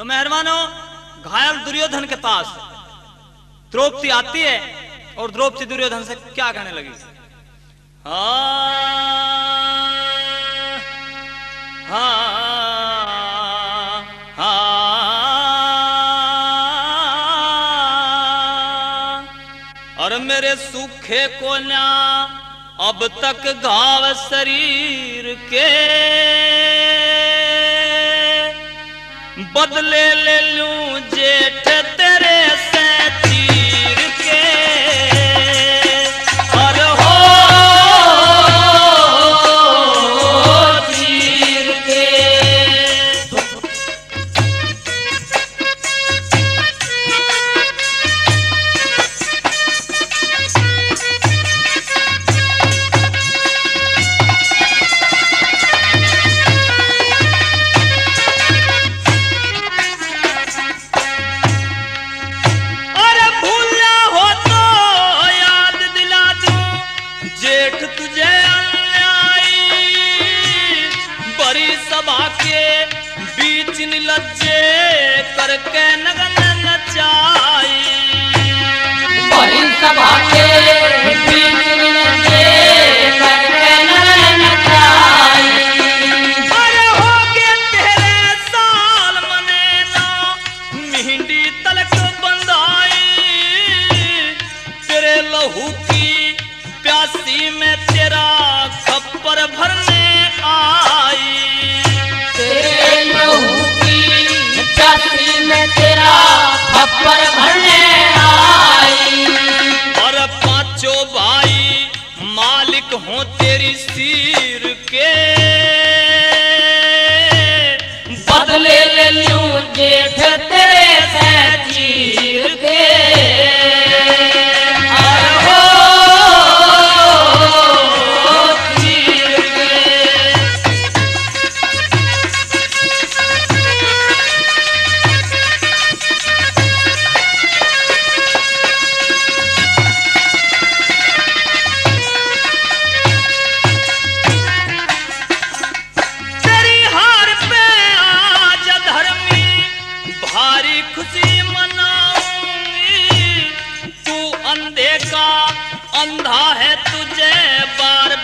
तो मेहरबानो, घायल दुर्योधन के पास द्रौपदी आती है और द्रौपदी दुर्योधन से क्या कहने लगी? हाँ और मेरे सूखे को ना अब तक घाव शरीर के ले लूँ जेठ மறக்க खप्पर भरने आई और पाँचों भाई मालिक हो तेरी सिर के। बदले ले लूँ जेठ तेरे भारी खुशी मनाऊँगी। तू अंधे का अंधा है तुझे बार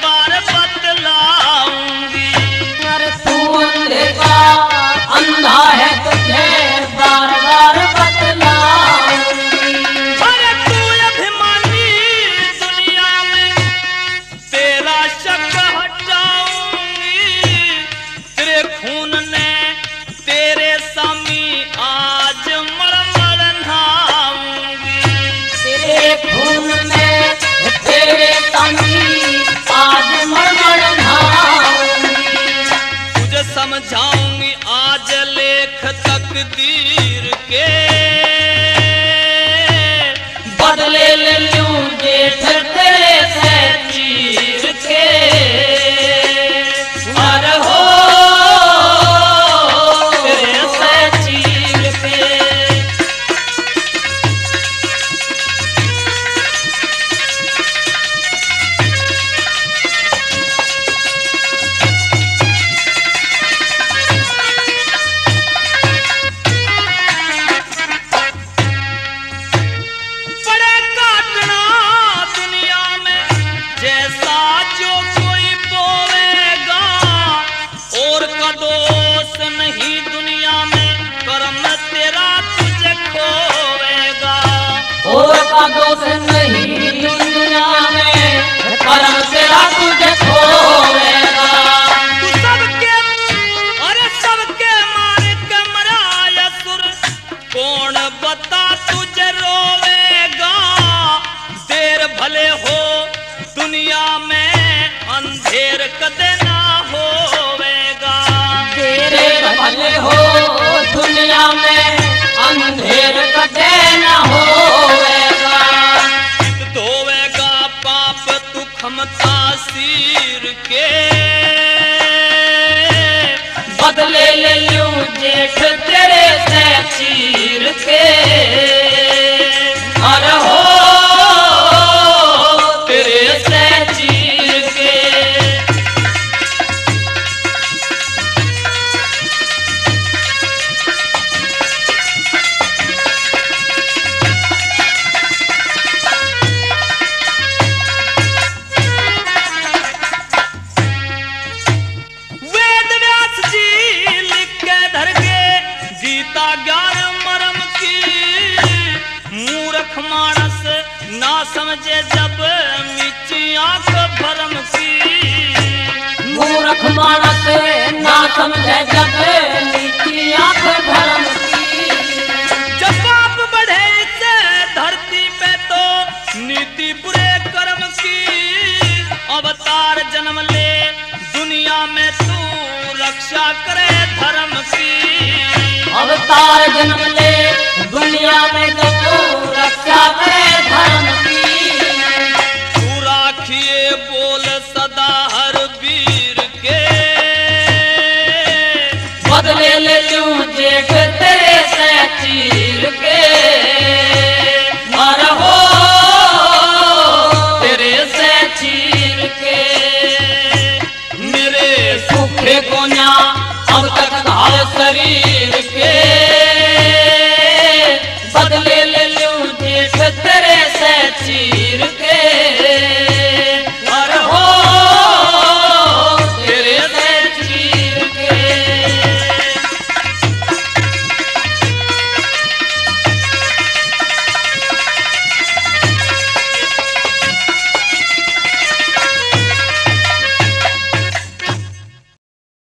दोष नहीं दुनिया में कर्म तेरा तुझे खोएगा। सबके अरे सबके मार के मराया सुर कौन बता तुझे रोवेगा देर भले हो दुनिया में अंधेर कदे ना भले हो दुनिया में बदले जेठ गीता ज्ञान मरम की। मूर्ख मानस ना समझे जब मीची आँख भरम की। मूर्ख मानस ना समझे जब नीची तो नीति बुरे कर्म की। अवतार जन्म ले दुनिया में तू रक्षा करे धर्म अवतार जन्म ले दुनिया में तो रक्षा करे धर्म की। बदले ले लूँ देश तेरे सची